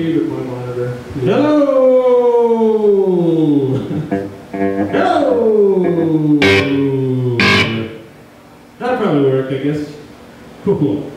No. my. Hello! Hello! That'll probably work, I guess. Cool.